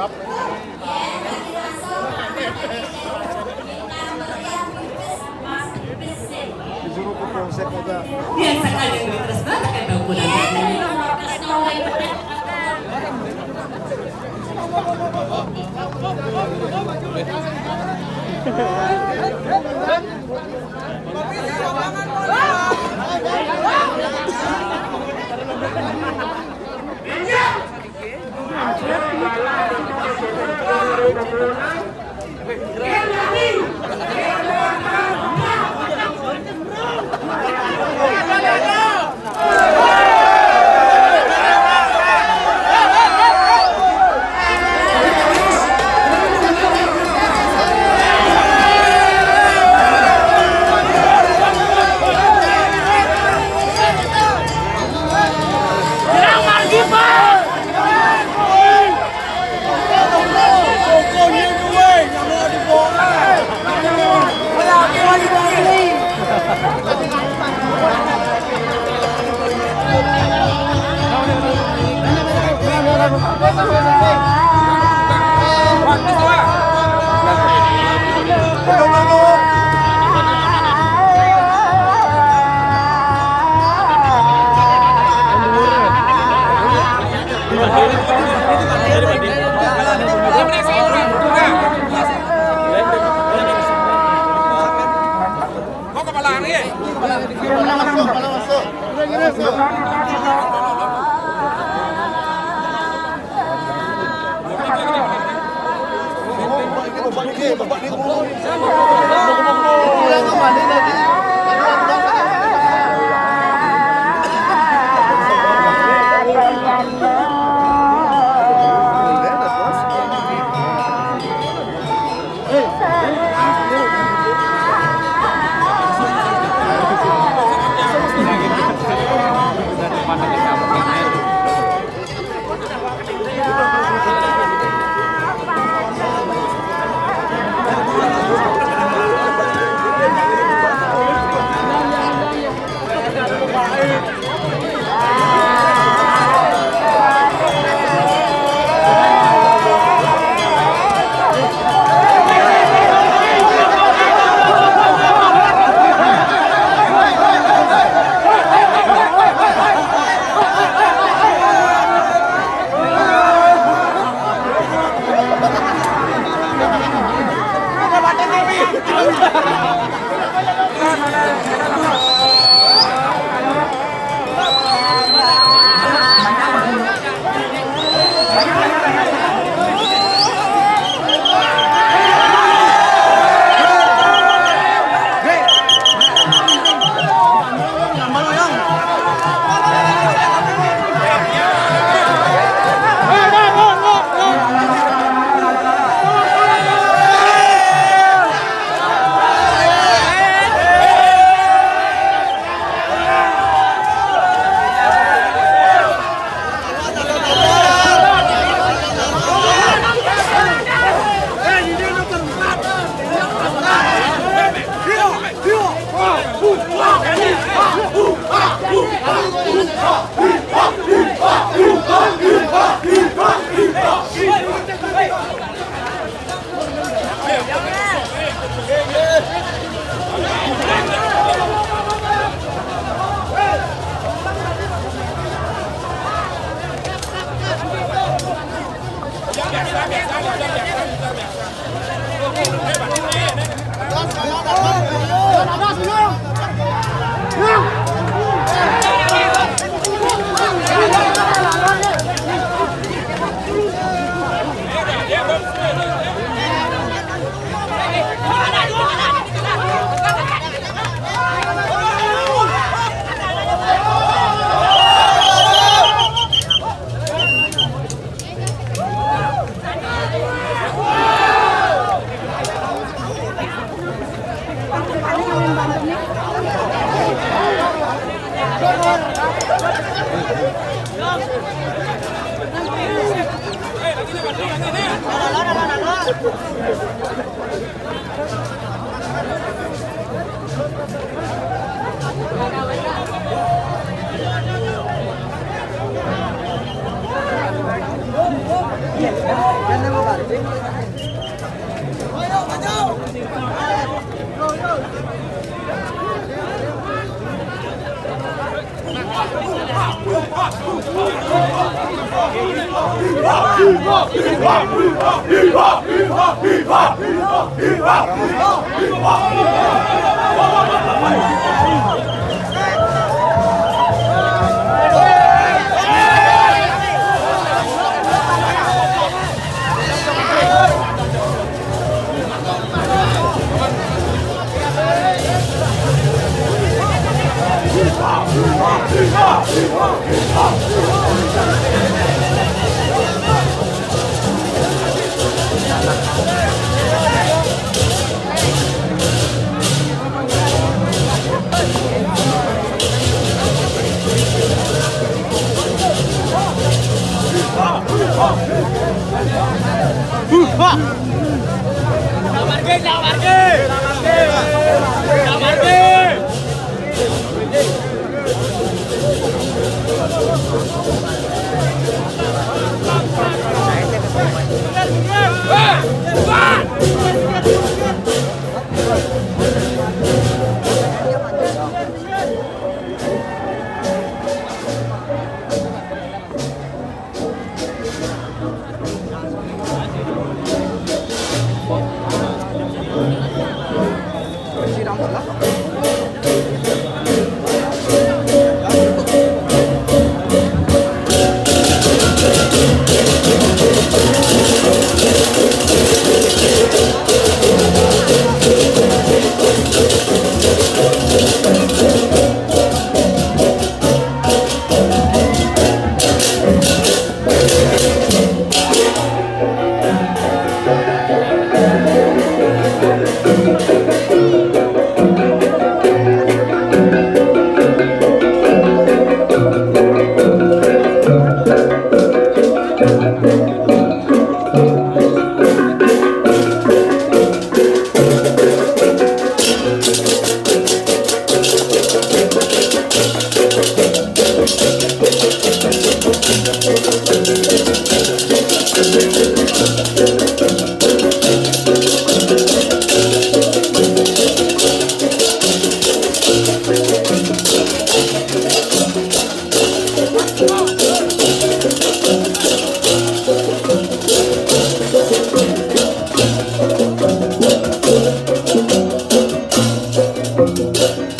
Biasa duit terus banget kan bau Thank you. bạn kia bạn đi cũng lỗi Ya no me Hip-hop! Hip-hop! Hip-hop! Hip-hop! Hip-hop! 对。Yeah.